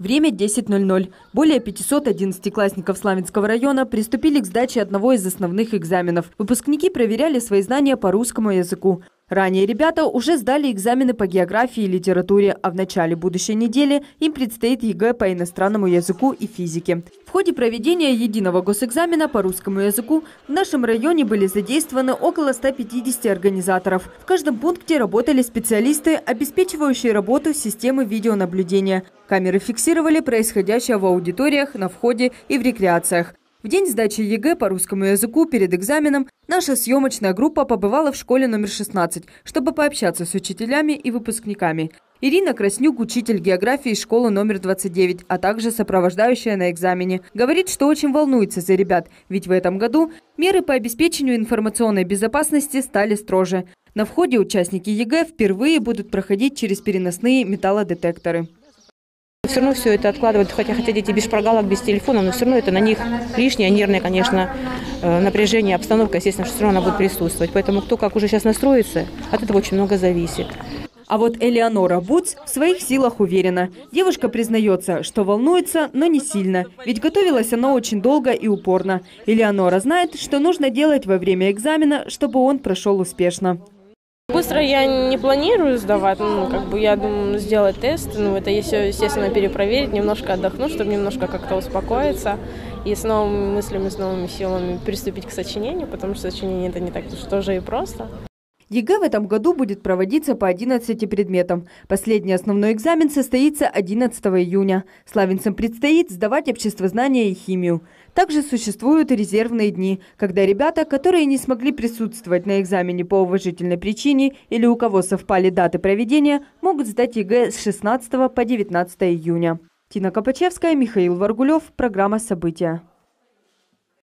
Время 10.00. Более 500 одиннадцатиклассников Славянского района приступили к сдаче одного из основных экзаменов. Выпускники проверяли свои знания по русскому языку. Ранее ребята уже сдали экзамены по географии и литературе, а в начале будущей недели им предстоит ЕГЭ по иностранному языку и физике. В ходе проведения единого госэкзамена по русскому языку в нашем районе были задействованы около 150 организаторов. В каждом пункте работали специалисты, обеспечивающие работу системы видеонаблюдения. Камеры фиксировали происходящее в аудиториях, на входе и в рекреациях. В день сдачи ЕГЭ по русскому языку перед экзаменом наша съемочная группа побывала в школе номер 16, чтобы пообщаться с учителями и выпускниками. Ирина Краснюк, учитель географии школы номер 29, а также сопровождающая на экзамене, говорит, что очень волнуется за ребят, ведь в этом году меры по обеспечению информационной безопасности стали строже. На входе участники ЕГЭ впервые будут проходить через переносные металлодетекторы. Все равно все это откладывают, хотя хотя дети без прогалок, без телефона, но все равно это на них лишнее, нервное, конечно, э, напряжение, обстановка, естественно, что все равно она будет присутствовать. Поэтому кто как уже сейчас настроится, от этого очень много зависит. А вот Элеонора Буц в своих силах уверена. Девушка признается, что волнуется, но не сильно. Ведь готовилась она очень долго и упорно. Элеонора знает, что нужно делать во время экзамена, чтобы он прошел успешно. Быстро я не планирую сдавать, ну, как бы я думаю сделать тест, ну, это все, естественно, перепроверить, немножко отдохнуть, чтобы немножко как-то успокоиться и с новыми мыслями, с новыми силами приступить к сочинению, потому что сочинение это не так уж тоже и просто. ЕГЭ в этом году будет проводиться по 11 предметам. Последний основной экзамен состоится 11 июня. Славянцам предстоит сдавать обществознание и химию. Также существуют резервные дни, когда ребята, которые не смогли присутствовать на экзамене по уважительной причине или у кого совпали даты проведения, могут сдать ЕГЭ с 16 по 19 июня. Тина Копачевская, Михаил Варгулев. Программа «События».